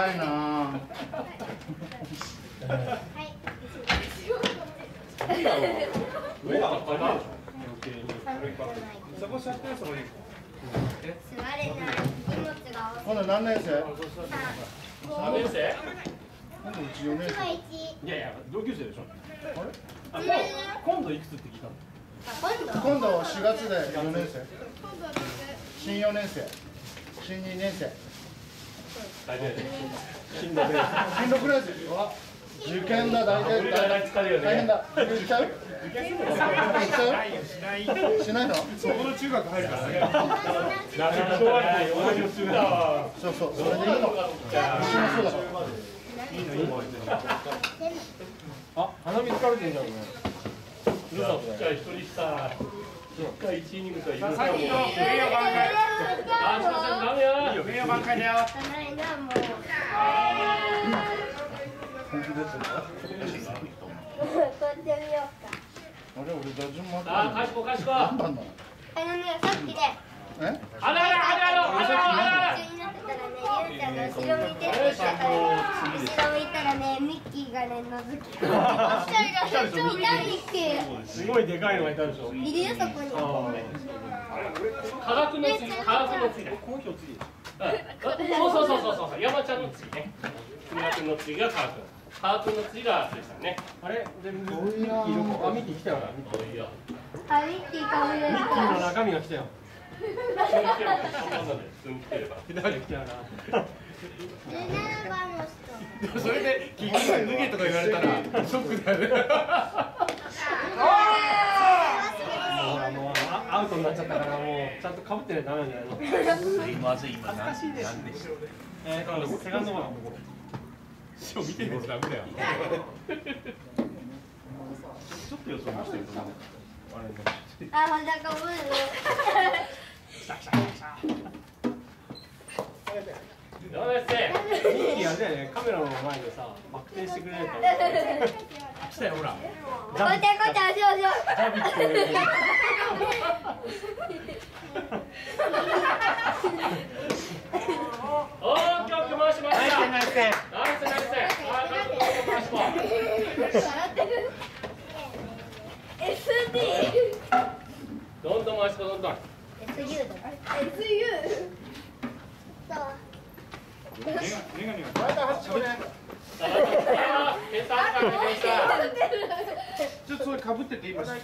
偉いな。上が高いなそこ座ってそこに座れない荷物が多今度何年生？何年生今度うち4年生。いやいや同級生でしょあれ今度いくつって聞いたの今度4月で4年生。新4年生。新2年生大体新6年生うわ受験だ大変だ大変だ受験しちゃう受験しちゃうしないのそこの中学入るからねそうそうそれ。でいいのうちもそうだからあ鼻水かれてんじゃんじゃあ一人したあ、だ。あ、かしこかしこ。あのね、さっきで。え？ああああああ。たらねゆうちゃんが後ろ向いてって言ったから後ろ向いたらねミッキーがねのぞき込んでおっしゃるがめっちゃ見たミッキーすごいでかいのがいたでしょいるよそこに科学の次。科学の次だそうそうそうそう。そう山ちゃんの次ね木村君の次。が科学科学の次が鈴木さんねあれでミッキーどこあミッキー来たよなあミッキーかぶミッキーの中身が来たよ普通に来てればそんなので普通に来てれでキックが脱げとか言われたらショックだよねアウトになっちゃったからもうちゃんと被ってな。いとダメなんじゃないのすいまずい今なんしいですえーとセカンドマンここ師匠見てるとダメだよちょっと予想もしてるとなんかあれあほんとかぶるたたたどうですミーねカメラの前でさバク転してくれないと来たよほらここ足をしようどんどん回してどんどん。SU だ SU そうメガメガネがあーペンター使ってきましたちょっとそれかぶってて今ちょっ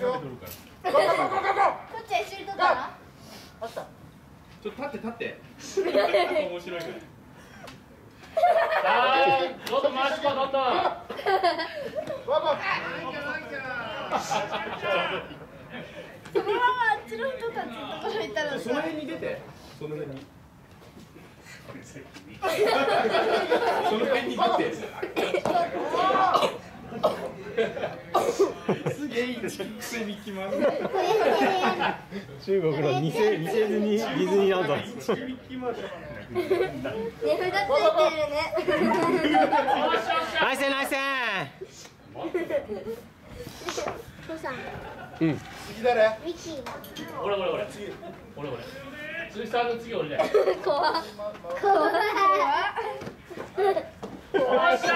と立って立って面白いからさあどんどん回しこうどんどんそのままあっちの人たちその辺に出て。その辺に。その辺に出て。すげえいい。です。癖ミッキーマウス中国の偽偽ディズニーディズニーランドミッキーマウス値札ついてるねナイスナイス父さん。うん。次誰ミッキーが俺俺俺俺俺鈴木さんの次俺だよ怖っ。怖いおっ。しゃ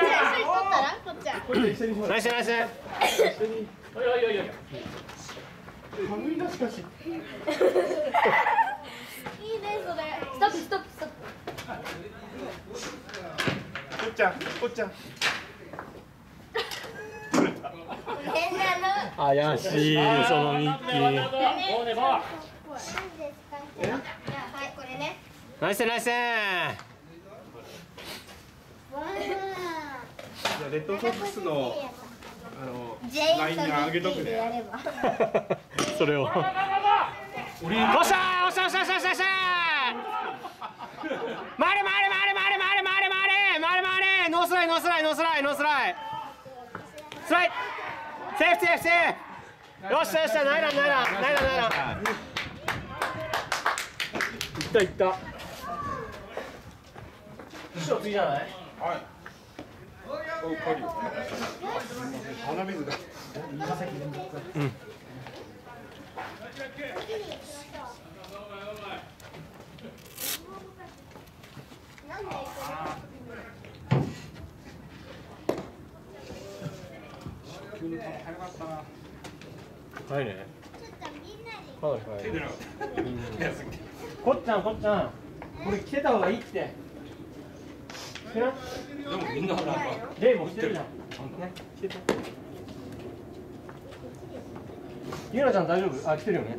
ナイスナイスおいおいおいおい寒いなしかしいいねそれストップストップストップこっ。ちゃんこっ。ちゃん変なの怪しいそのミッキー。もうねもう何ですかはいこれねナイスナイスわじゃあレッドソックスのあのラインに上げとくでね それを。よっしゃーおっしゃおっしゃおっしゃおっしゃおっしゃ回れ回れ回れ回れ回れ回れ回れ回れ回れノースライノースライノースライノースライスライセーフセーフセーフよっしゃよっしゃナイランナイランナイランナイラ。ンいったいった。師匠次じゃない？おパリ。鼻水んなん。で早いね。かなり早い手出なかったこっちゃんこっちゃん。これ着てた方がいいって。でもみんななんかレイも着てるじゃん。ね着てた。ゆなちゃん大丈夫？あ着てるよね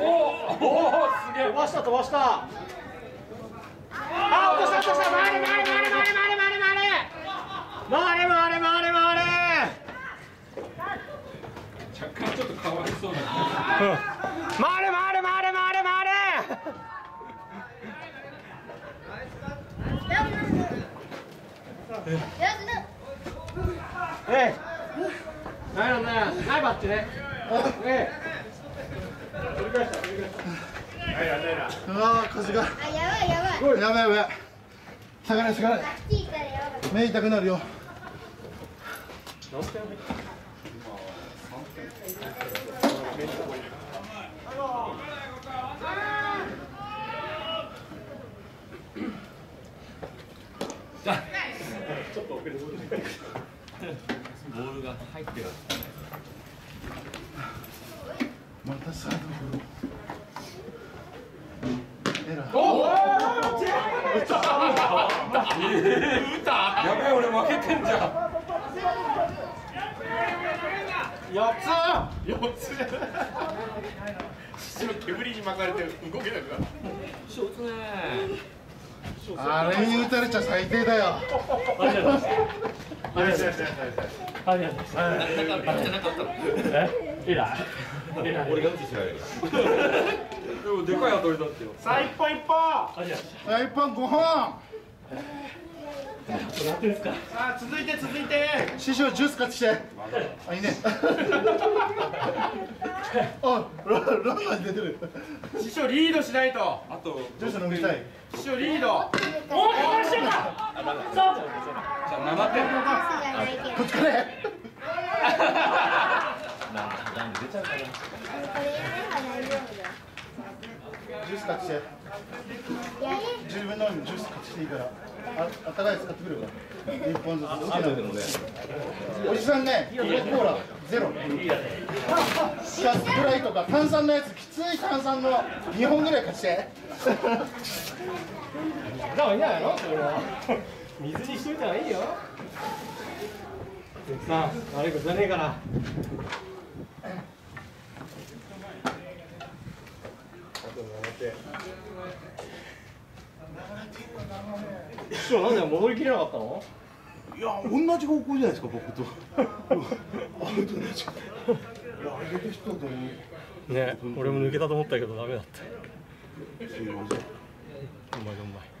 おおすげえ飛ばした飛ばした。あ落とした落とした。回れ回れ回れ回れ回れ回れ。回れ回れ回れ回れ。回れ若干ちょっとかわいそうな。回れ回れ回れ回れ回れ。えいないのね。ないバッチね。えい取り返した取り返したああ風が。あやばいやばい。やばいやばい。下がれ下がれ。目痛くなるよ。ちょっと遅れてボールが入ってる。やべえ俺負けてんじゃん。やつ4つじゃない煙に巻かれて動けなくなるショーツねあれに打たれちゃ最低だよ。ありがとうございます。ありがとうござい。ますありがとうござい。ますなんかなかったのえエラーエラー俺が打つしかない。でもでかい。当たりだってよさあ一本一本ありがとうござい。一本5本ますなんてい。うんですかあ続いて続いて。師匠ジュース買ってきて。あいいね。あラランナー出てる。師匠リードしないと。あとジュース飲みたい。師匠リード。おい話してたじゃあ7点。こっちか。ジュース買ってきてやれ。十分のジュース買ってきていいからああったかいやつ買ってくるから一本ずつ。好きなのおじさんねコーラゼロ。シャスプライとか炭酸のやつきつい炭酸の2本ぐらい貸して。だからいいんじゃないのそれは。水にしといたらいいよ。関さん悪いことじゃねえから師匠なんで戻りきれなかったの？いや同じ方向じゃないですか僕と。ね俺も抜けたと思ったけどダメだった。すいません。うまいうまい